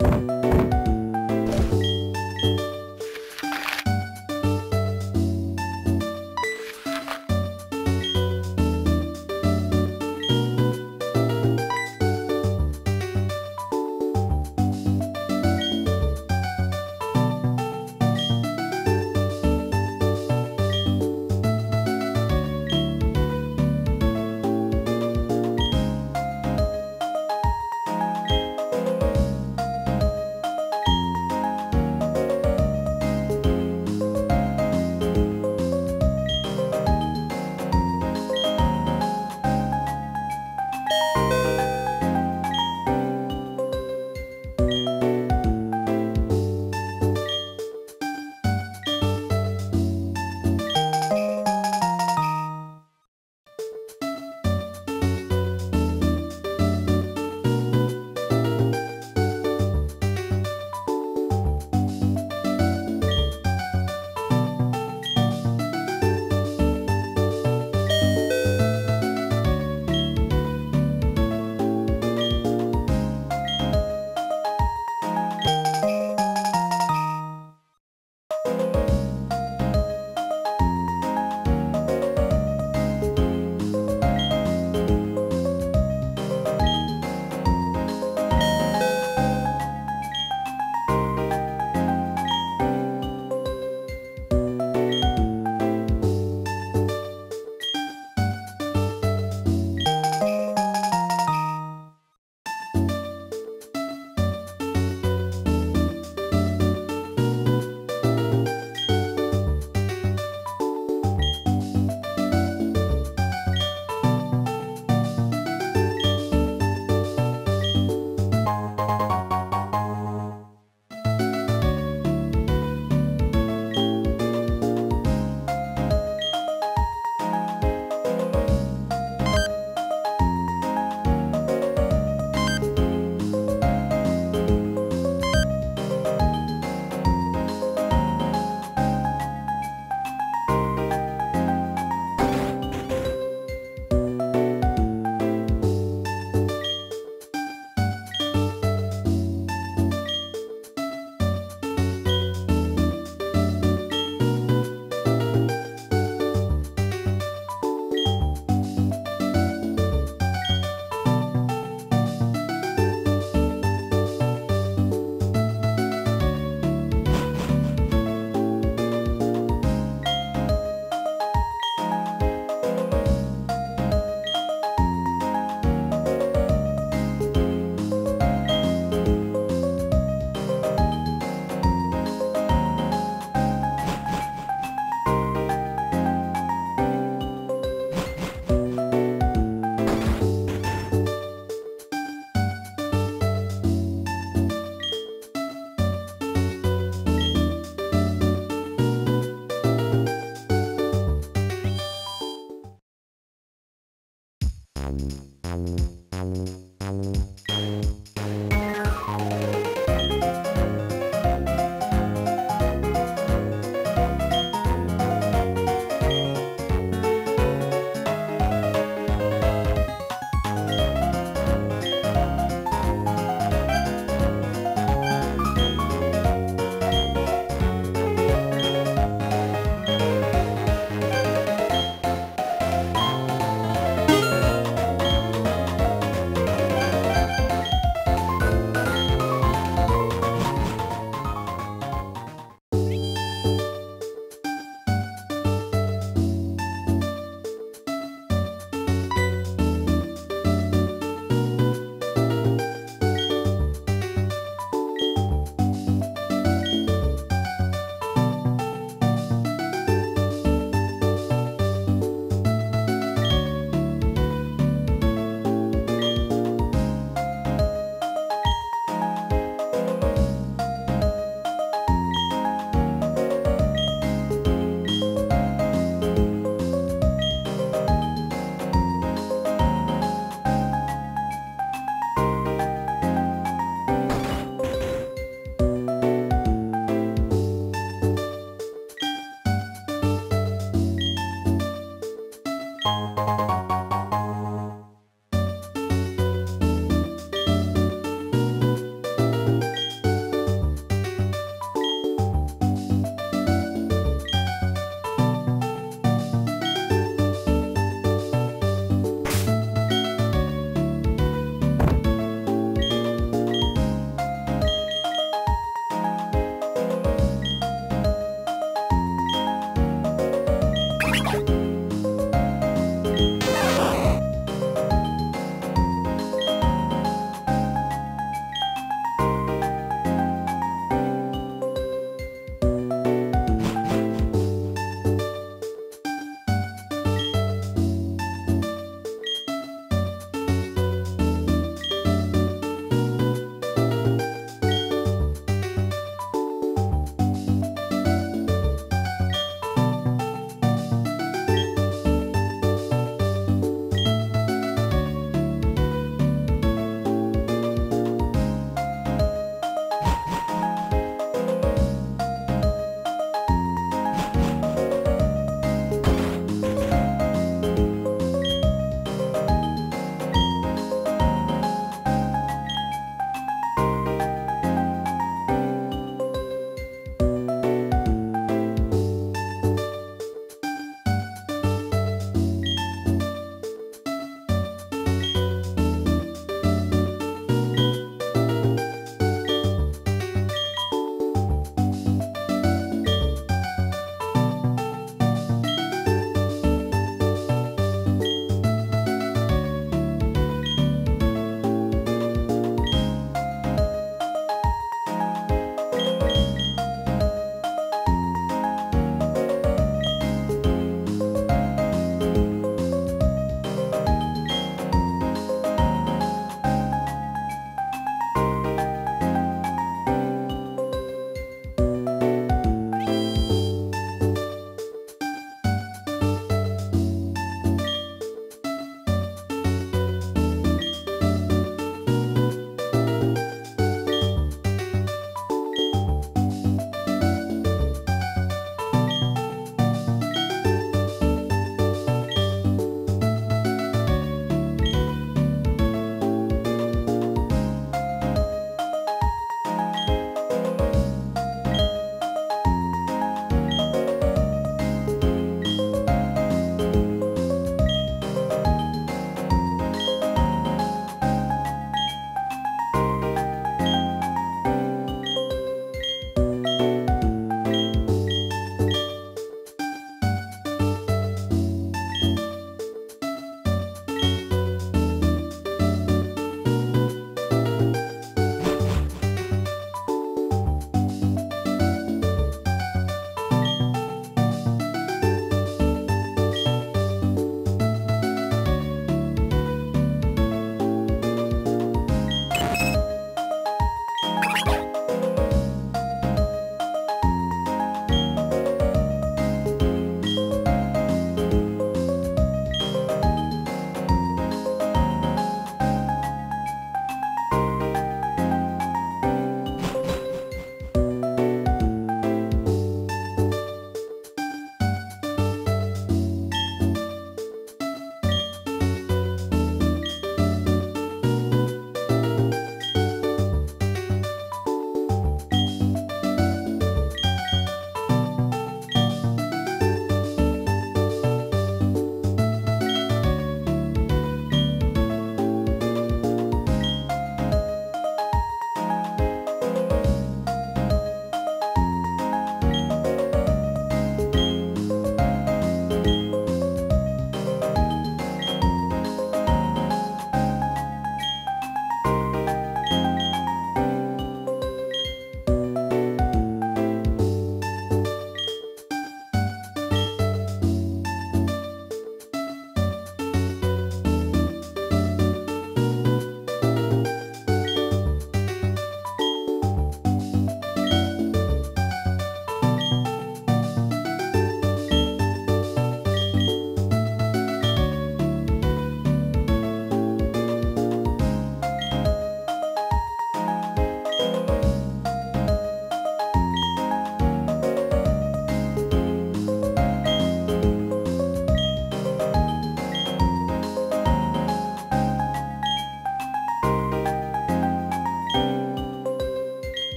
you